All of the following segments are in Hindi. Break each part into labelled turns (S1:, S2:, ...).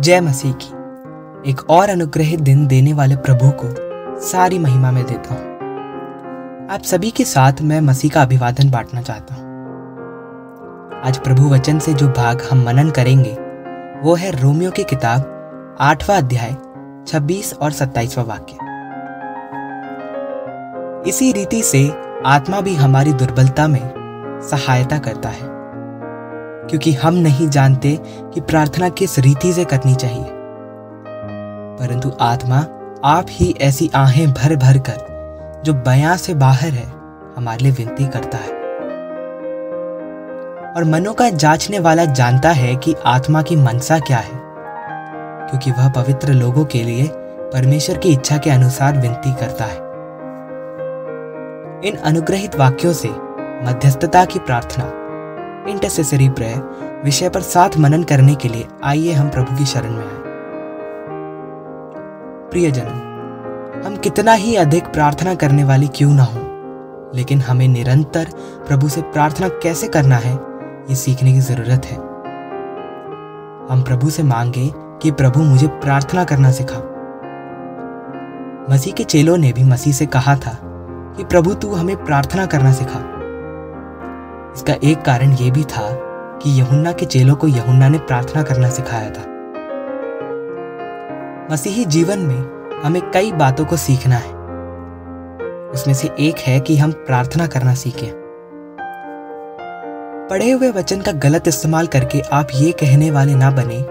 S1: जय मसीह की। एक और अनुग्रहित दिन देने वाले प्रभु को सारी महिमा में देता हूँ। आप सभी के साथ मैं मसीह का अभिवादन बांटना चाहता हूँ। आज प्रभु वचन से जो भाग हम मनन करेंगे, वो है रोमियो की किताब, आठवां अध्याय 26 और 27वां वाक्य। इसी रीति से आत्मा भी हमारी दुर्बलता में सहायता करता है। क्योंकि हम नहीं जानते कि प्रार्थना किस रीति से करनी चाहिए। परंतु आत्मा आप ही ऐसी आहें भर भर कर, जो बयां से बाहर है, हमारे लिए विनती करता है। और मनों का जांचने वाला जानता है कि आत्मा की मनसा क्या है, क्योंकि वह पवित्र लोगों के लिए परमेश्वर की इच्छा के अनुसार विनती करता है। इन अनुग्रहित वाक्यों से मध्यस्थता की प्रार्थना। इंटरसेसरी प्रेयर विषय पर साथ मनन करने के लिए आइए हम प्रभु की शरण में आए। प्रियजन, हम कितना ही अधिक प्रार्थना करने वाले क्यों ना हो, लेकिन हमें निरंतर प्रभु से प्रार्थना कैसे करना है, ये सीखने की ज़रूरत है। हम प्रभु से मांगे कि प्रभु मुझे प्रार्थना करना सिखा। मसीह के चेलों ने भी मसीह से कहा था कि प्रभु तू हमें प्रार्थना करना सिखा। इसका एक कारण यह भी था कि यहुन्ना के चेलों को यहुन्ना ने प्रार्थना करना सिखाया था। मसीही जीवन में हमें कई बातों को सीखना है। उसमें से एक है कि हम प्रार्थना करना सीखें। पढ़े हुए वचन का गलत इस्तेमाल करके आप ये कहने वाले ना बने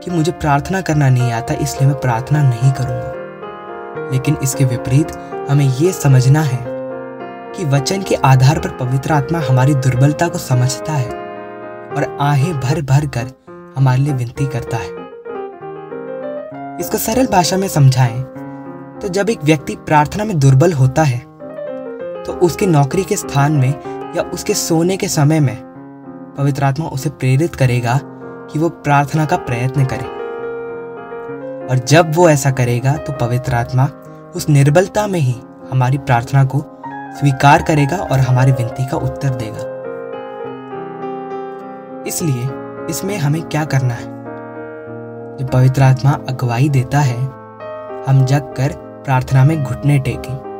S1: कि मुझे प्रार्थना करना नहीं आता, इसलिए मैं प्रार्थना नहीं करूँगा। लेकिन इसके विपरीत हमें यह समझना है कि वचन के आधार पर पवित्र आत्मा हमारी दुर्बलता को समझता है और आहें भर भर कर हमारे लिए विनती करता है। इसको सरल भाषा में समझाएँ तो जब एक व्यक्ति प्रार्थना में दुर्बल होता है तो उसकी नौकरी के स्थान में या उसके सोने के समय में पवित्र आत्मा उसे प्रेरित करेगा कि वो प्रार्थना का प्रयत्न करे। और जब वो ऐसा करेगा तो पवित्र आत्मा उस निर्बलता में ही हमारी प्रार्थना को स्वीकार करेगा और हमारी विनती का उत्तर देगा। इसलिए इसमें हमें क्या करना है? जब पवित्र आत्मा अगुवाई देता है, हम जग कर प्रार्थना में घुटने टेकें।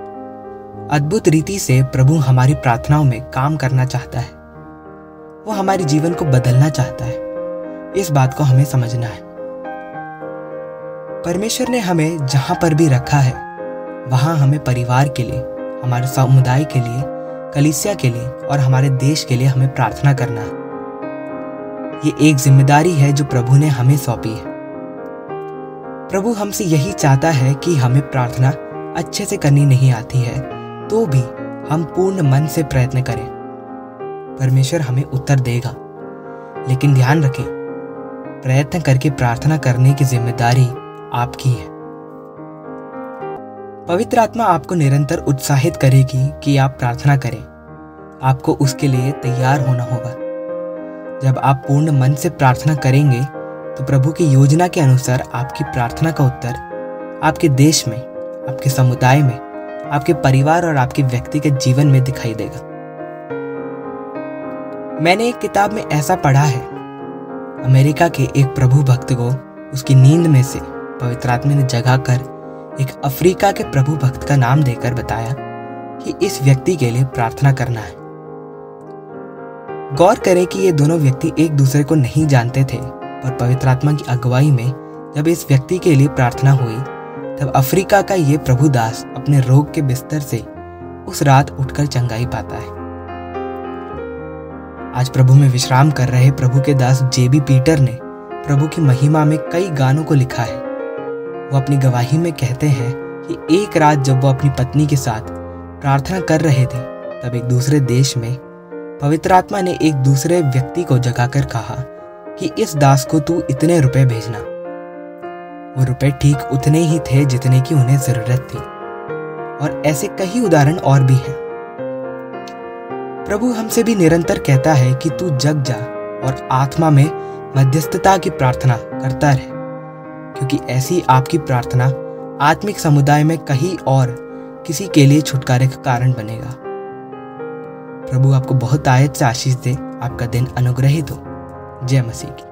S1: अद्भुत रीति से प्रभु हमारी प्रार्थनाओं में काम करना चाहता है। वो हमारे जीवन को बदलना चाहता है। इस बात को हमें समझना है। परमेश्वर ने हमें जहाँ पर भी रखा है, वहाँ हमें परिवार के लिए हमारे समुदाय के लिए, कलिसिया के लिए और हमारे देश के लिए हमें प्रार्थना करना। है ये एक ज़िम्मेदारी है जो प्रभु ने हमें सौंपी है। प्रभु हमसे यही चाहता है कि हमें प्रार्थना अच्छे से करनी नहीं आती है तो भी हम पूर्ण मन से प्रयत्न करें। परमेश्वर हमें उत्तर देगा। लेकिन ध्यान रखें, प्रयत्न करके प्रार्थना करने की ज़िम्मेदारी आपकी है। पवित्र आत्मा आपको निरंतर उत्साहित करेगी कि आप प्रार्थना करें। आपको उसके लिए तैयार होना होगा। जब आप पूर्ण मन से प्रार्थना करेंगे तो प्रभु की योजना के अनुसार आपकी प्रार्थना का उत्तर आपके देश में, आपके समुदाय में, आपके परिवार और आपके व्यक्तिगत जीवन में दिखाई देगा। मैंने एक किताब में ऐसा पढ़ा है। अमेरिका के एक प्रभु भक्त को उसकी नींद में से पवित्र आत्मा ने जगा कर एक अफ्रीका के प्रभु भक्त का नाम देकर बताया कि इस व्यक्ति के लिए प्रार्थना करना है। गौर करें कि ये दोनों व्यक्ति एक दूसरे को नहीं जानते थे, पर पवित्र आत्मा की अगुवाई में जब इस व्यक्ति के लिए प्रार्थना हुई, तब अफ्रीका का ये प्रभु दास अपने रोग के बिस्तर से उस रात उठकर चंगाई पाता है। आज प्रभु में विश्राम कर रहे प्रभु के दास जेबी पीटर ने प्रभु की महिमा में कई गानों को लिखा है। वो अपनी गवाही में कहते हैं कि एक रात जब वो अपनी पत्नी के साथ प्रार्थना कर रहे थे, तब एक दूसरे देश में पवित्र आत्मा ने एक दूसरे व्यक्ति को जगाकर कहा कि इस दास को तू इतने रुपए भेजना। वो रुपए ठीक उतने ही थे जितने की उन्हें ज़रूरत थी। और ऐसे कई उदाहरण और भी हैं। प्रभु हमसे भी निरंतर कहता है कि तू जग जा और आत्मा में मध्यस्थता की प्रार्थना करता रहे। क्योंकि ऐसी आपकी प्रार्थना आत्मिक समुदाय में कहीं और किसी के लिए छुटकारे का कारण बनेगा। प्रभु आपको बहुत आयत से आशीष दे। आपका दिन अनुग्रहित हो। जय मसीह की।